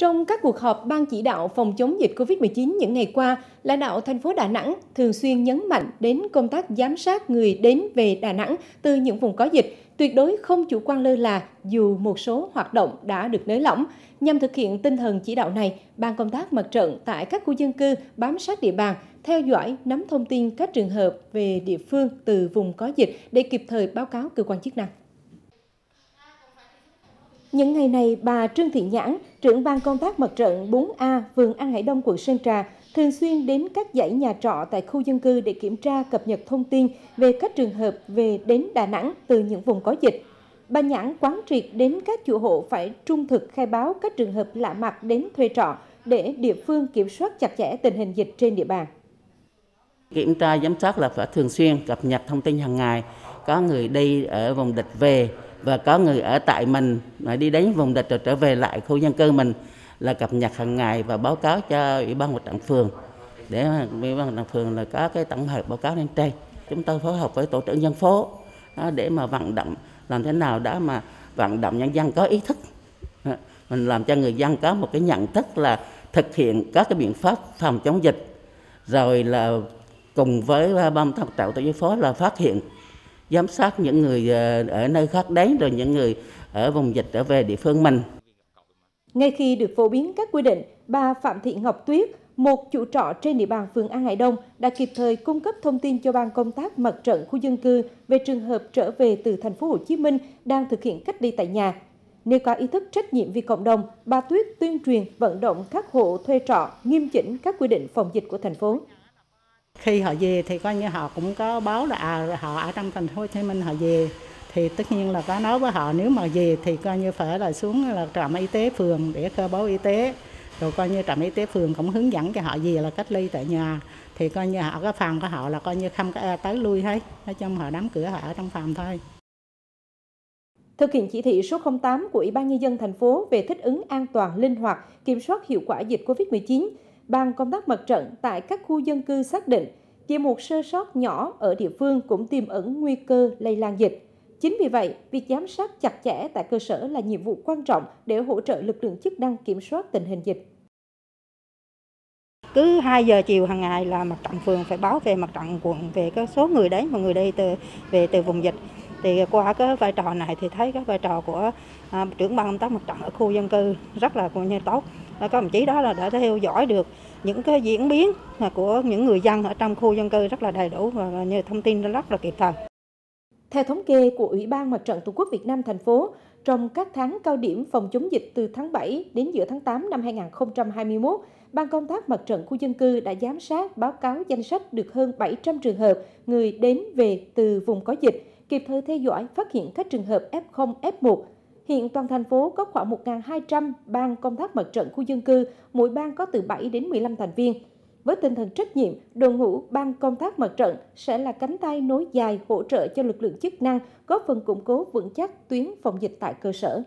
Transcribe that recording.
Trong các cuộc họp ban chỉ đạo phòng chống dịch COVID-19 những ngày qua, lãnh đạo thành phố Đà Nẵng thường xuyên nhấn mạnh đến công tác giám sát người đến về Đà Nẵng từ những vùng có dịch, tuyệt đối không chủ quan lơ là dù một số hoạt động đã được nới lỏng. Nhằm thực hiện tinh thần chỉ đạo này, ban công tác mặt trận tại các khu dân cư bám sát địa bàn, theo dõi, nắm thông tin các trường hợp về địa phương từ vùng có dịch để kịp thời báo cáo cơ quan chức năng. Những ngày này, bà Trương Thị Nhãn, trưởng ban công tác mặt trận 4A, phường An Hải Đông, quận Sơn Trà, thường xuyên đến các dãy nhà trọ tại khu dân cư để kiểm tra cập nhật thông tin về các trường hợp về đến Đà Nẵng từ những vùng có dịch. Bà Nhãn quán triệt đến các chủ hộ phải trung thực khai báo các trường hợp lạ mặt đến thuê trọ để địa phương kiểm soát chặt chẽ tình hình dịch trên địa bàn. Kiểm tra giám sát là phải thường xuyên cập nhật thông tin hàng ngày. Có người đi ở vùng dịch về và có người ở tại mình mà đi đến vùng dịch rồi trở về lại khu dân cư mình là cập nhật hàng ngày và báo cáo cho ủy ban mặt trận phường. Để ủy ban mặt trận phường là có cái tổng hợp báo cáo lên trên. Chúng tôi phối hợp với tổ trưởng dân phố để mà vận động làm thế nào đó mà vận động nhân dân có ý thức. Mình làm cho người dân có một cái nhận thức là thực hiện các cái biện pháp phòng chống dịch. Rồi là cùng với ban thông trạo tổ dân phố là phát hiện giám sát những người ờ, ở nơi khác đến rồi những người ở vùng dịch trở về địa phương mình. Ngay khi được phổ biến các quy định, bà Phạm Thị Ngọc Tuyết, một chủ trọ trên địa bàn phường An Hải Đông đã kịp thời cung cấp thông tin cho ban công tác mặt trận khu dân cư về trường hợp trở về từ thành phố Hồ Chí Minh đang thực hiện cách ly tại nhà. Nêu cao ý thức trách nhiệm vì cộng đồng, bà Tuyết tuyên truyền vận động các hộ thuê trọ nghiêm chỉnh các quy định phòng dịch của thành phố khi họ về thì coi như họ cũng có báo là à, họ ở trong thành phố Hồ Chí Minh họ về. Thì tất nhiên là có nói với họ nếu mà về thì coi như phải là xuống là trạm y tế phường để khai báo y tế. Rồi coi như trạm y tế phường cũng hướng dẫn cho họ về là cách ly tại nhà. Thì coi như họ có phòng của họ là coi như không có ai tới lui hết. Nói chung họ đóng cửa họ ở trong phòng thôi. Thực hiện chỉ thị số 08 của Ủy ban Nhân dân thành phố về thích ứng an toàn, linh hoạt, kiểm soát hiệu quả dịch COVID-19, Ban công tác mặt trận tại các khu dân cư xác định chỉ một sơ sót nhỏ ở địa phương cũng tiềm ẩn nguy cơ lây lan dịch. Chính vì vậy, việc giám sát chặt chẽ tại cơ sở là nhiệm vụ quan trọng để hỗ trợ lực lượng chức năng kiểm soát tình hình dịch. Cứ 2 giờ chiều hàng ngày là mặt trận phường phải báo về mặt trận quận về cái số người đấy mà người đây từ về từ vùng dịch. Thì qua cái vai trò này thì thấy cái vai trò của à, trưởng ban công tác mặt trận ở khu dân cư rất là coi như tốt các đồng chí đó là đã theo dõi được những cái diễn biến của những người dân ở trong khu dân cư rất là đầy đủ và như thông tin rất là kịp thời. Theo thống kê của Ủy ban Mặt trận Tổ quốc Việt Nam thành phố, trong các tháng cao điểm phòng chống dịch từ tháng 7 đến giữa tháng 8 năm 2021, Ban công tác mặt trận khu dân cư đã giám sát báo cáo danh sách được hơn 700 trường hợp người đến về từ vùng có dịch, kịp thời theo dõi phát hiện các trường hợp F0, F1, Hiện toàn thành phố có khoảng 1.200 ban công tác mặt trận khu dân cư, mỗi ban có từ 7 đến 15 thành viên. Với tinh thần trách nhiệm, đội ngũ ban công tác mặt trận sẽ là cánh tay nối dài hỗ trợ cho lực lượng chức năng góp phần củng cố vững chắc tuyến phòng dịch tại cơ sở.